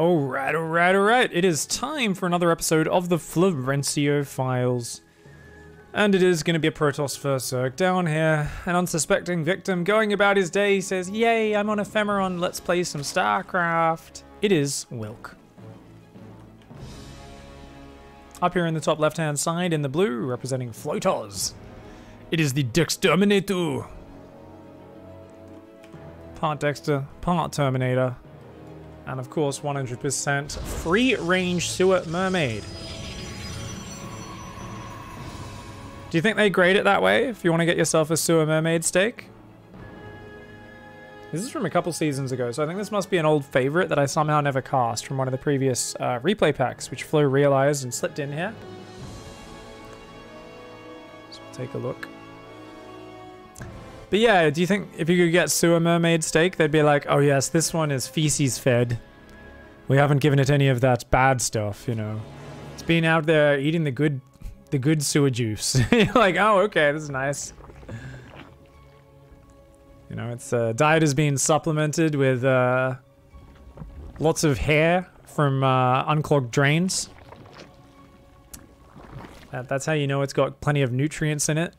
Alright, alright, alright. It is time for another episode of the Florencio Files. And it is going to be a Protoss first Zerg down here. An unsuspecting victim going about his day says, Yay, I'm on Ephemeron, let's play some StarCraft. It is Wilk. Up here in the top left-hand side in the blue, representing Flotos. It is the Dexterminator. Part Dexter, part Terminator. And of course, 100% free range sewer mermaid. Do you think they grade it that way if you want to get yourself a sewer mermaid steak? This is from a couple seasons ago, so I think this must be an old favorite that I somehow never cast from one of the previous uh, replay packs, which Flo realized and slipped in here. So we'll take a look. But yeah, do you think if you could get sewer mermaid steak, they'd be like, oh yes, this one is feces fed. We haven't given it any of that bad stuff, you know. It's been out there eating the good the good sewer juice. You're like, oh, okay, this is nice. You know, its uh, diet is being supplemented with uh, lots of hair from uh, unclogged drains. That, that's how you know it's got plenty of nutrients in it.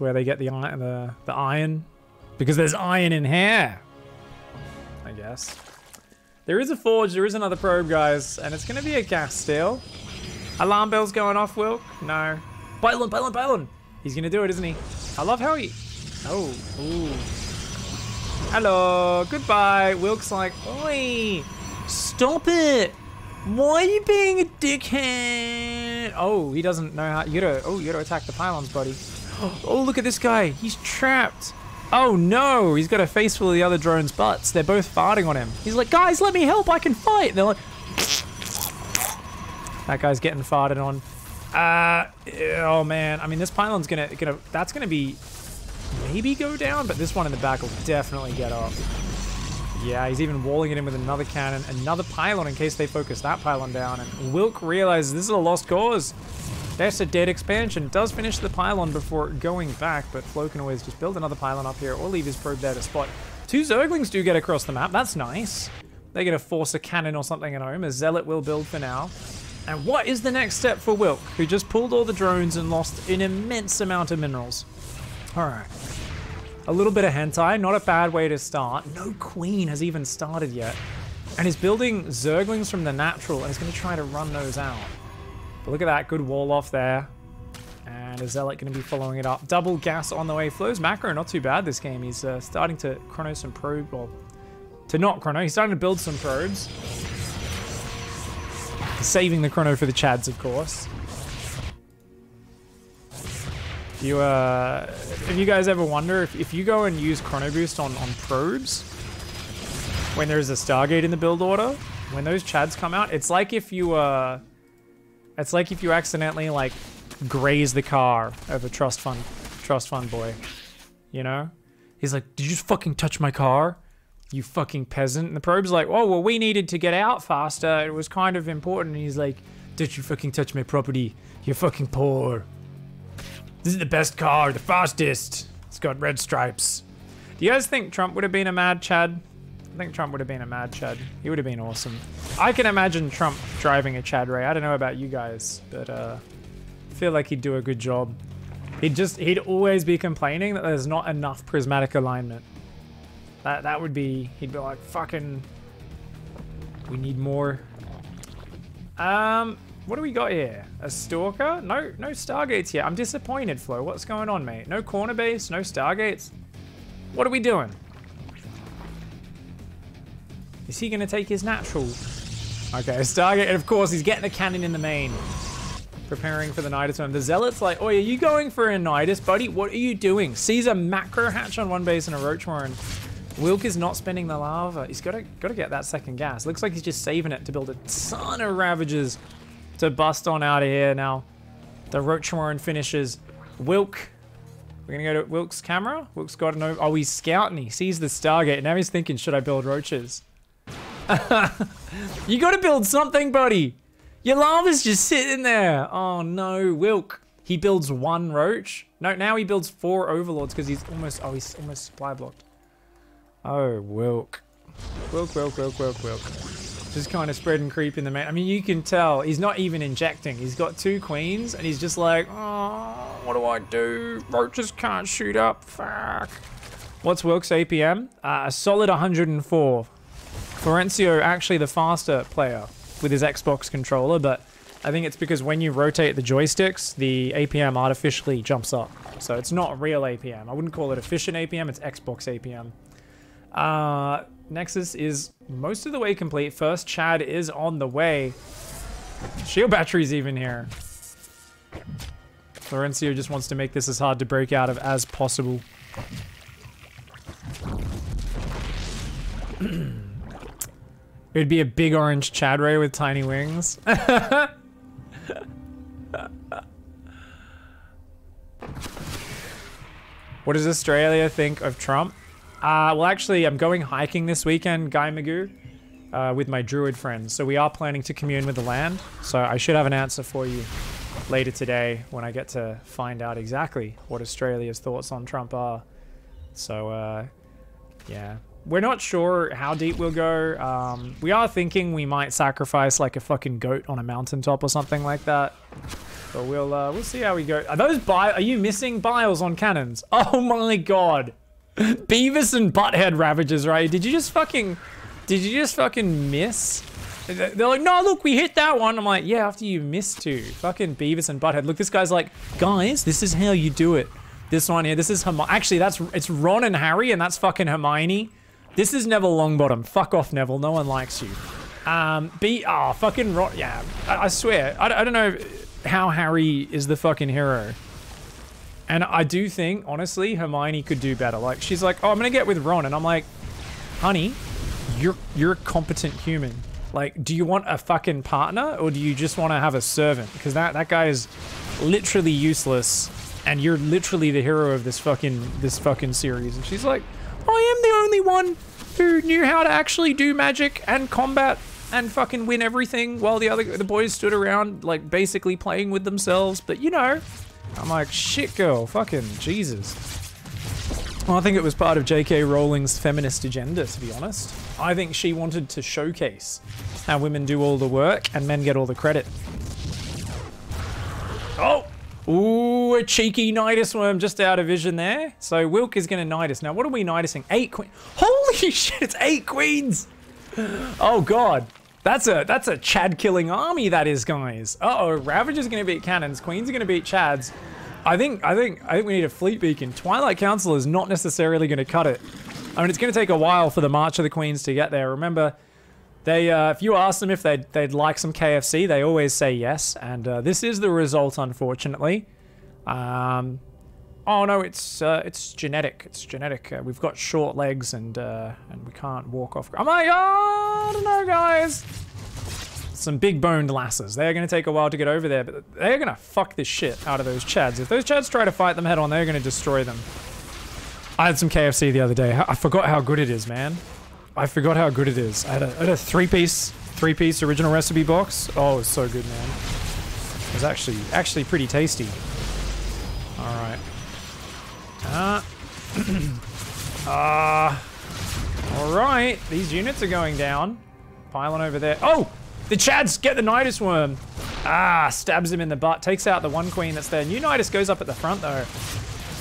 Where they get the, the, the iron. Because there's iron in hair. I guess. There is a forge, there is another probe, guys. And it's going to be a gas steel. Alarm bell's going off, Wilk? No. Bylon, Bylon, Bylon! He's going to do it, isn't he? I love how he... Oh, ooh. Hello, goodbye. Wilk's like, Oi, stop it. Why are you being a dickhead? Oh, he doesn't know how, you gotta, oh, you gotta attack the pylons, buddy. Oh, look at this guy. He's trapped. Oh no, he's got a face full of the other drone's butts. They're both farting on him. He's like, guys, let me help. I can fight. And they're like, that guy's getting farted on. Uh, oh man. I mean, this pylon's gonna, gonna, that's gonna be maybe go down, but this one in the back will definitely get up. Yeah, he's even walling it in with another cannon, another pylon in case they focus that pylon down. And Wilk realizes this is a lost cause. That's a dead expansion. Does finish the pylon before going back, but Flo can always just build another pylon up here or leave his probe there to spot. Two Zerglings do get across the map. That's nice. They're going to force a cannon or something at home. A Zealot will build for now. And what is the next step for Wilk, who just pulled all the drones and lost an immense amount of minerals? Alright. A little bit of hentai, not a bad way to start. No queen has even started yet. And he's building Zerglings from the natural and he's going to try to run those out. But look at that, good wall off there. And a Zealot going to be following it up. Double gas on the way. Flo's macro, not too bad this game. He's uh, starting to chrono some probe, well, to not chrono. He's starting to build some probes. Saving the chrono for the Chads, of course. You, uh, if you guys ever wonder, if, if you go and use Chrono Boost on, on probes, when there's a Stargate in the build order, when those Chads come out, it's like if you, uh, it's like if you accidentally, like, graze the car of a Trust Fund, Trust Fund boy, you know? He's like, did you just fucking touch my car? You fucking peasant. And the probe's like, oh, well, we needed to get out faster. It was kind of important. And he's like, did you fucking touch my property? You're fucking poor. This is the best car, the fastest. It's got red stripes. Do you guys think Trump would have been a mad Chad? I think Trump would have been a mad Chad. He would have been awesome. I can imagine Trump driving a Chad Ray. I don't know about you guys, but uh, I feel like he'd do a good job. He'd just, he'd always be complaining that there's not enough prismatic alignment. That, that would be, he'd be like, fucking, we need more. Um, what do we got here? A Stalker? No, no Stargates yet. I'm disappointed, Flo. What's going on, mate? No corner base? No Stargates? What are we doing? Is he going to take his natural? Okay, Stargate. And of course, he's getting a cannon in the main. Preparing for the Nidus one. The Zealot's like, oh, are you going for a Nidus, buddy? What are you doing? Sees a macro hatch on one base and a Roach Warren. Wilk is not spending the larva. He's got to got to get that second gas. Looks like he's just saving it to build a ton of Ravagers to bust on out of here now. The Roach Warren finishes. Wilk. We're going to go to Wilk's camera. Wilk's got an... Oh, he's scouting. He sees the Stargate. Now he's thinking, should I build roaches? you got to build something, buddy. Your larva's just sitting there. Oh, no. Wilk. He builds one roach. No, now he builds four overlords because he's almost... Oh, he's almost supply blocked. Oh, Wilk. Wilk, Wilk, Wilk, Wilk, Wilk. Just kind of spread and creep in the main. I mean, you can tell he's not even injecting. He's got two queens, and he's just like, oh, what do I do? Roaches can't shoot up. Fuck. What's Wilk's APM? Uh, a solid 104. Florencio actually the faster player with his Xbox controller, but I think it's because when you rotate the joysticks, the APM artificially jumps up. So it's not real APM. I wouldn't call it efficient APM, it's Xbox APM. Uh, Nexus is most of the way complete. First Chad is on the way. Shield battery's even here. Florencio just wants to make this as hard to break out of as possible. It'd be a big orange Chad Ray with tiny wings. what does Australia think of Trump? Uh, well, actually, I'm going hiking this weekend, Guy Magoo, uh, with my druid friends. So we are planning to commune with the land. So I should have an answer for you later today when I get to find out exactly what Australia's thoughts on Trump are. So, uh, yeah. We're not sure how deep we'll go. Um, we are thinking we might sacrifice like a fucking goat on a mountaintop or something like that. But we'll uh, we'll see how we go. Are those bi- Are you missing biles on cannons? Oh my god. Beavis and Butthead Ravagers, right? Did you just fucking... Did you just fucking miss? They're like, no, look, we hit that one. I'm like, yeah, after you missed two. Fucking Beavis and Butthead. Look, this guy's like, guys, this is how you do it. This one here, this is Hermione. Actually, that's it's Ron and Harry, and that's fucking Hermione. This is Neville Longbottom. Fuck off, Neville. No one likes you. Um, B. Oh, fucking Ron. Yeah, I, I swear. I, I don't know how Harry is the fucking hero. And I do think, honestly, Hermione could do better. Like, she's like, oh, I'm gonna get with Ron. And I'm like, honey, you're, you're a competent human. Like, do you want a fucking partner or do you just want to have a servant? Because that, that guy is literally useless and you're literally the hero of this fucking, this fucking series. And she's like, I am the only one who knew how to actually do magic and combat and fucking win everything while the other, the boys stood around, like, basically playing with themselves. But, you know, I'm like, shit girl, fucking Jesus. Well, I think it was part of J.K. Rowling's feminist agenda, to be honest. I think she wanted to showcase how women do all the work and men get all the credit. Oh! Ooh, a cheeky Nidus worm just out of vision there. So Wilk is going to Nidus. Now, what are we Nidusing? Eight queens. Holy shit, it's eight queens! Oh, God. That's a that's a Chad killing army that is, guys. Uh oh, Ravager's gonna beat cannons, Queen's are gonna beat Chads. I think I think I think we need a fleet beacon. Twilight Council is not necessarily gonna cut it. I mean, it's gonna take a while for the March of the Queens to get there. Remember, they uh, if you ask them if they'd they'd like some KFC, they always say yes, and uh, this is the result, unfortunately. Um, oh no, it's uh, it's genetic. It's genetic. Uh, we've got short legs and uh, and we can't walk off. I'm like, oh, I know, guys. Some big boned lasses. They're gonna take a while to get over there, but they're gonna fuck this shit out of those chads. If those chads try to fight them head on, they're gonna destroy them. I had some KFC the other day. I forgot how good it is, man. I forgot how good it is. I had a, I had a three-piece, three-piece original recipe box. Oh, it was so good, man. It was actually, actually pretty tasty. All right. Ah. Ah. uh, Alright, these units are going down. Pylon over there. Oh! The Chads get the Nidus Worm. Ah, stabs him in the butt. Takes out the one queen that's there. New Nidus goes up at the front though.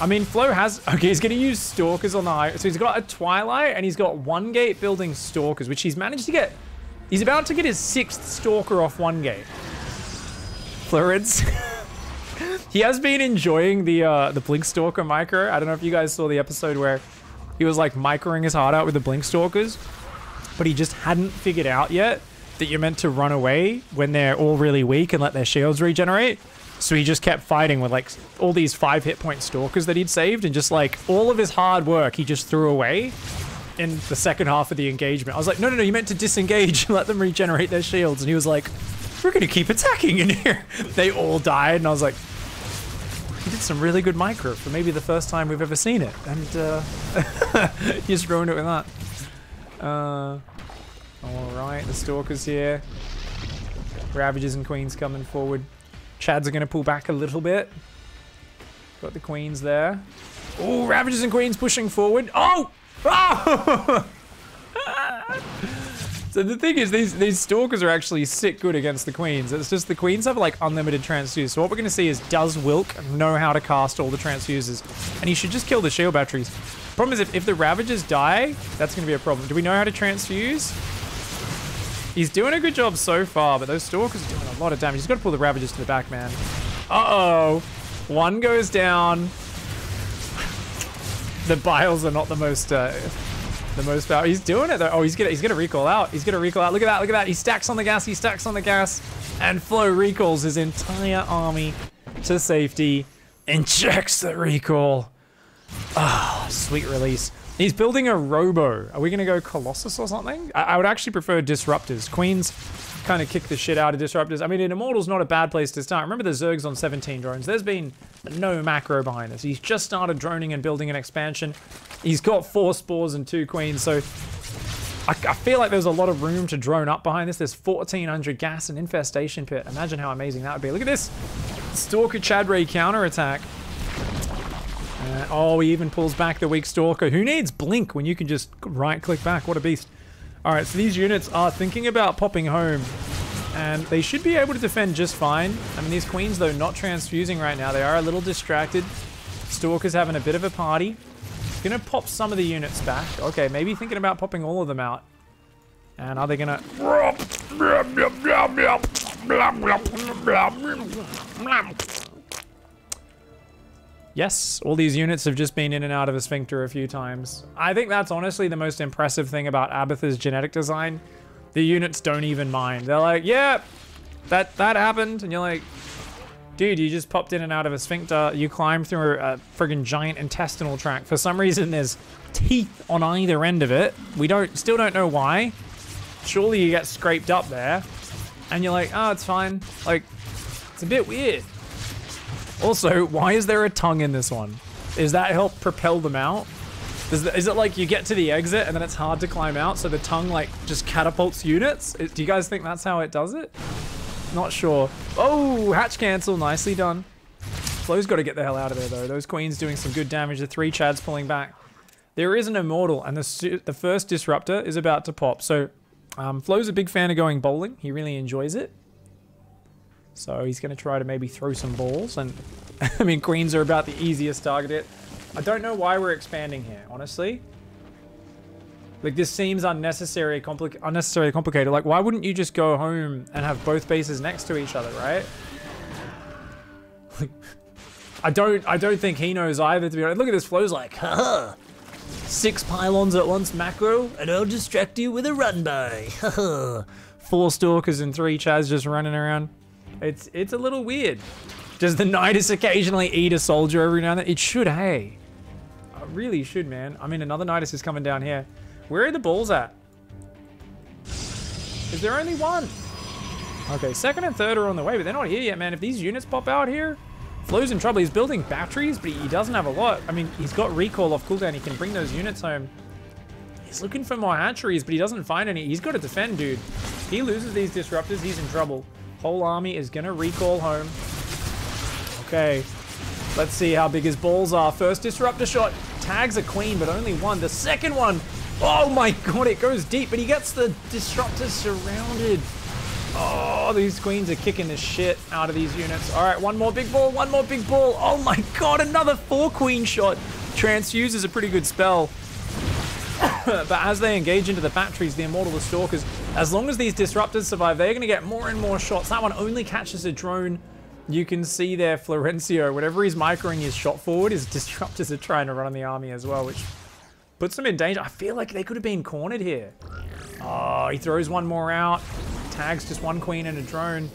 I mean, Flo has... Okay, he's going to use Stalkers on the high... So he's got a Twilight and he's got one gate building Stalkers, which he's managed to get... He's about to get his sixth Stalker off one gate. Florids. he has been enjoying the uh, the Blink Stalker micro. I don't know if you guys saw the episode where he was like microing his heart out with the Blink Stalkers, but he just hadn't figured out yet that you're meant to run away when they're all really weak and let their shields regenerate. So he just kept fighting with like all these five hit point stalkers that he'd saved and just like all of his hard work he just threw away in the second half of the engagement. I was like, no, no, no, you meant to disengage and let them regenerate their shields. And he was like, we're going to keep attacking in here. they all died. And I was like, he did some really good micro for maybe the first time we've ever seen it. And uh, he just ruined it with that. Uh, Alright, the Stalker's here. Ravagers and Queens coming forward. Chads are going to pull back a little bit. Got the Queens there. Oh, Ravagers and Queens pushing forward. Oh! Oh! So the thing is, these these stalkers are actually sick good against the queens. It's just the queens have like unlimited transfuse. So what we're to see is does Wilk know how to cast all the transfuses? And he should just kill the shield batteries. Problem is, if, if the Ravagers die, that's going to be a problem. Do we know how to transfuse? He's doing a good job so far, but those Stalkers are doing a lot of damage. He's got to pull the Ravagers to the back, man. Uh-oh. One goes down. the Biles are not the most... Uh, the most power. He's doing it though. Oh, he's gonna he's gonna recall out. He's gonna recall out. Look at that. Look at that. He stacks on the gas. He stacks on the gas, and Flo recalls his entire army to safety checks the recall. Ah, oh, sweet release. He's building a Robo. Are we to go Colossus or something? I, I, would actually prefer Disruptors. Queens kind of kick the shit out of Disruptors. I mean, an Immortal's not a bad place to start. Remember the Zergs on 17 drones. There's been no macro behind this. He's just started droning and building an expansion. He's got four Spores and two Queens, so I, I feel like there's a lot of room to drone up behind this. There's 1,400 gas and Infestation Pit. Imagine how amazing that would be. Look at this. Stalker Chadray counterattack. Uh, oh, he even pulls back the weak Stalker. Who needs Blink when you can just right-click back? What a beast. Alright, so these units are thinking about popping home. And they should be able to defend just fine. I mean, these queens, though, not transfusing right now. They are a little distracted. Stalker's having a bit of a party. Gonna pop some of the units back. Okay, maybe thinking about popping all of them out. And are they gonna... Yes, all these units have just been in and out of a sphincter a few times. I think that's honestly the most impressive thing about Abathur's genetic design. The units don't even mind. They're like, yeah, that, that happened. And you're like, dude, you just popped in and out of a sphincter. You climbed through a friggin' giant intestinal tract. For some reason, there's teeth on either end of it. We don't, still don't know why. Surely you get scraped up there. And you're like, oh, it's fine. Like, it's a bit weird. Also, why is there a tongue in this one? Is that help propel them out? Is, is it like you get to the exit and then it's hard to climb out, so the tongue like just catapults units? Do you guys think that's how it does it? Not sure. Oh, hatch cancel, nicely done. Flo's got to get the hell out of there though. Those queens doing some good damage. The three chads pulling back. There is an immortal, and the the first disruptor is about to pop. So, um, Flo's a big fan of going bowling. He really enjoys it. So he's going to try to maybe throw some balls. And I mean, queens are about the easiest target. I don't know why we're expanding here, honestly. Like, this seems unnecessary, compli unnecessarily complicated. Like, why wouldn't you just go home and have both bases next to each other, right? Like, I don't I don't think he knows either, to be honest. Look at this Flo's like, haha. Six pylons at once macro, and I'll distract you with a run by. Four stalkers and three chads just running around. It's it's a little weird. Does the Nidus occasionally eat a soldier every now and then? It should, hey. I really should, man. I mean, another Nidus is coming down here. Where are the balls at? Is there only one? Okay, second and third are on the way, but they're not here yet, man. If these units pop out here, Flo's in trouble. He's building batteries, but he doesn't have a lot. I mean, he's got recall off cooldown. He can bring those units home. He's looking for more hatcheries, but he doesn't find any. He's got to defend, dude. He loses these disruptors, he's in trouble. Whole army is gonna recall home. Okay. Let's see how big his balls are. First disruptor shot. Tags a queen, but only one. The second one. Oh my god, it goes deep, but he gets the disruptors surrounded. Oh, these queens are kicking the shit out of these units. All right, one more big ball, one more big ball. Oh my god, another four queen shot. Transfuse is a pretty good spell. but as they engage into the batteries, the Immortal, the Stalkers, as long as these Disruptors survive, they're going to get more and more shots. That one only catches a drone. You can see there Florencio, whatever he's microing his shot forward, his Disruptors are trying to run on the army as well, which puts them in danger. I feel like they could have been cornered here. Oh, he throws one more out. Tags just one queen and a drone.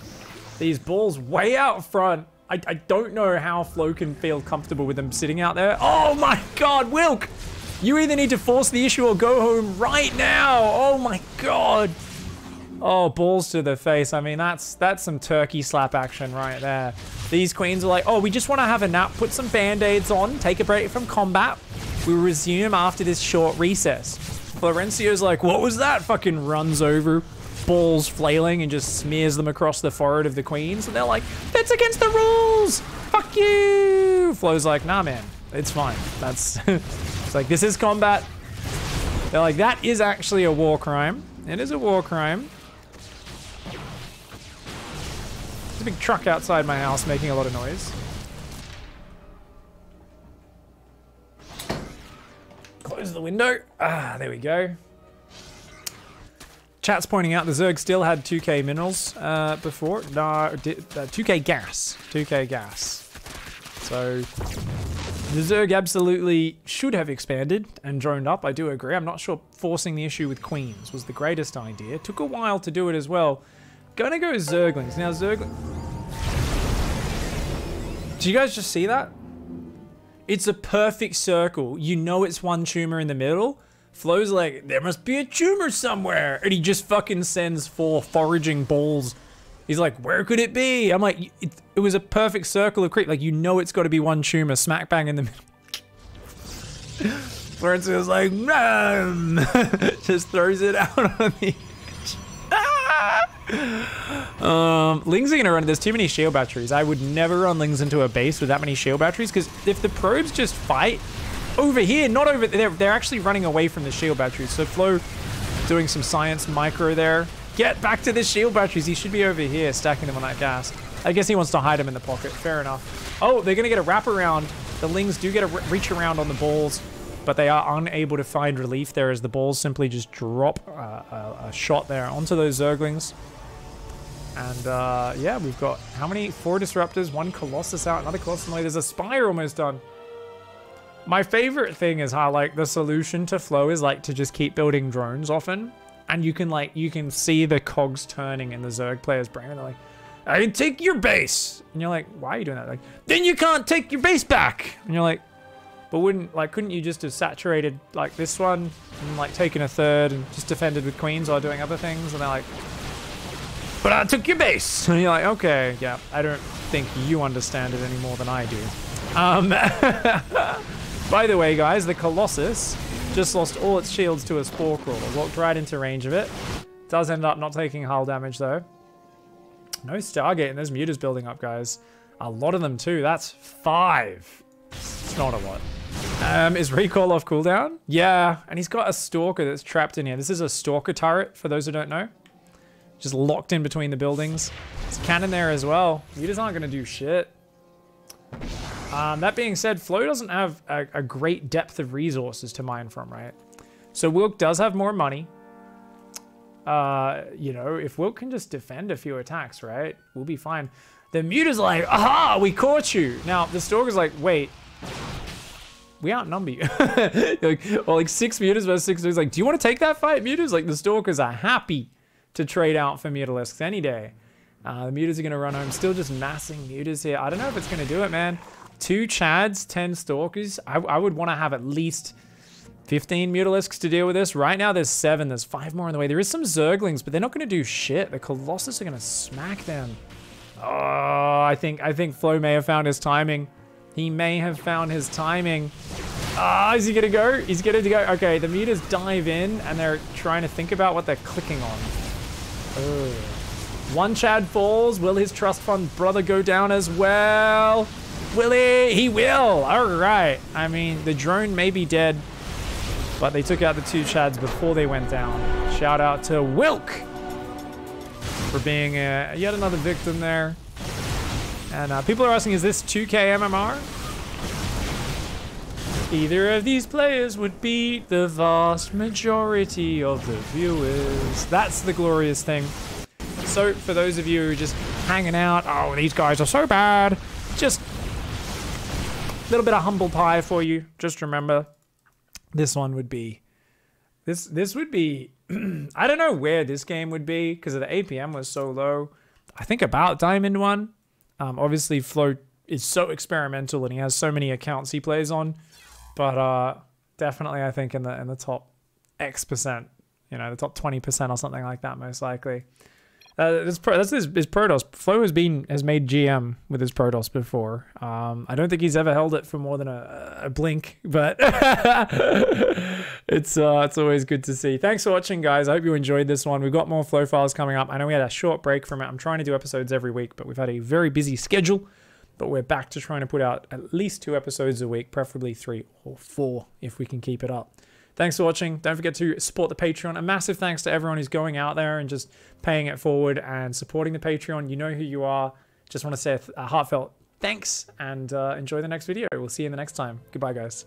These balls way out front. I, I don't know how Flo can feel comfortable with them sitting out there. Oh my god, Wilk! You either need to force the issue or go home right now. Oh my god. Oh, balls to the face. I mean, that's that's some turkey slap action right there. These queens are like, oh, we just want to have a nap, put some band-aids on, take a break from combat. We resume after this short recess. Florencio's like, what was that? Fucking runs over, balls flailing and just smears them across the forehead of the queens. And they're like, that's against the rules. Fuck you. Flo's like, nah, man, it's fine. That's, like, this is combat. They're like, that is actually a war crime. It is a war crime. There's a big truck outside my house making a lot of noise. Close the window. Ah, there we go. Chat's pointing out the Zerg still had 2k minerals uh, before. No, uh, 2k gas. 2k gas. So the Zerg absolutely should have expanded and droned up. I do agree. I'm not sure forcing the issue with Queens was the greatest idea. Took a while to do it as well. Gonna go Zerglings. Now, Zerglings... Do you guys just see that? It's a perfect circle. You know it's one tumor in the middle. Flo's like, there must be a tumor somewhere. And he just fucking sends four foraging balls. He's like, where could it be? I'm like, it, it was a perfect circle of creep. Like, you know it's got to be one tumor smack bang in the middle. Florence like, just throws it out on the edge. um, Lings are to run. There's too many shield batteries. I would never run Lings into a base with that many shield batteries because if the probes just fight over here, not over there, they're actually running away from the shield batteries. So Flo doing some science micro there. Get back to the shield batteries. He should be over here stacking them on that gas. I guess he wants to hide them in the pocket. Fair enough. Oh, they're going to get a wrap around. The Lings do get a reach around on the balls but they are unable to find relief there as the balls simply just drop uh, a, a, shot there onto those Zerglings. And uh, yeah, we've got how many? Four Disruptors, one Colossus out, another Colossus There's a Spire almost done. My favorite thing is how like the solution to Flo is like to just keep building drones often. And you can like, you can see the cogs turning in the Zerg player's brain. And they're like, I can take your base. And you're like, why are you doing that? Like, then you can't take your base back. And you're like, but wouldn't, like, couldn't you just have saturated, like, this one and, like, taken a third and just defended with queens while doing other things? And they're like, but I took your base. And you're like, okay, yeah, I don't think you understand it any more than I do. Um, by the way, guys, the Colossus just lost all its shields to a Spore Crawler. Walked right into range of it. Does end up not taking hull damage, though. No Stargate, and there's mutas building up, guys. A lot of them, too. That's five. It's not a lot. Um, is recall off cooldown? Yeah, and he's got a stalker that's trapped in here. This is a stalker turret, for those who don't know. Just locked in between the buildings. There's cannon there as well. Mutas aren't going to do shit. Um, that being said, Flo doesn't have a, a, great depth of resources to mine from, right? So Wilk does have more money. Uh, you know, if Wilk can just defend a few attacks, right? We'll be fine. The Muta's like, aha, we caught you. Now, the Stalker's like, wait, we outnumber you. like, well, like six mutas versus six dudes. Like, do you want to take that fight, mutas? Like, the stalkers are happy to trade out for mutalisks any day. Uh, the mutas are going to run home. Still just massing mutas here. I don't know if it's going to do it, man. Two chads, 10 stalkers. I, I would want to have at least 15 mutalisks to deal with this. Right now, there's seven. There's five more on the way. There is some zerglings, but they're not going to do shit. The colossus are going to smack them. Oh, I think I think Flo may have found his timing. He may have found his timing. Ah, oh, is he gonna go? He's gonna go. Okay, the mutas dive in and they're trying to think about what they're clicking on. One Chad falls. Will his trust fund brother go down as well? Will he? He will. All right. I mean, the drone may be dead, but they took out the two Chads before they went down. Shout out to Wilk for being uh, yet another victim there. And uh, people are asking, is this 2K MMR? Either of these players would beat the vast majority of the viewers. That's the glorious thing. So for those of you who are just hanging out, oh, these guys are so bad, little bit of humble pie for you. Just remember, this one would be, this this would be, I don't know where this game would be because the APM was so low. I think about Diamond 1, um, obviously, Float is so experimental and he has so many accounts he plays on, but uh, definitely I think in the in the top X percent, you know, the top twenty percent or something like that, most likely. Uh, that's that's his, his Protoss. Flo has been has made GM with his Protoss before. Um, I don't think he's ever held it for more than a, a blink, but it's uh, it's always good to see. Thanks for watching, guys. I hope you enjoyed this one. We've got more Flo files coming up. I know we had a short break from it. I'm trying to do episodes every week, but we've had a very busy schedule. But we're back to trying to put out at least two episodes a week, preferably three or four if we can keep it up. Thanks for watching. Don't forget to support the Patreon. A massive thanks to everyone who's going out there and just paying it forward and supporting the Patreon. You know who you are. Just want to say a heartfelt thanks and uh, enjoy the next video. We'll see you in the next time. Goodbye, guys.